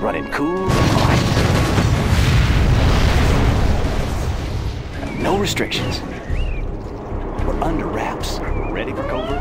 running cool and. No restrictions. We're under wraps, ready for covert.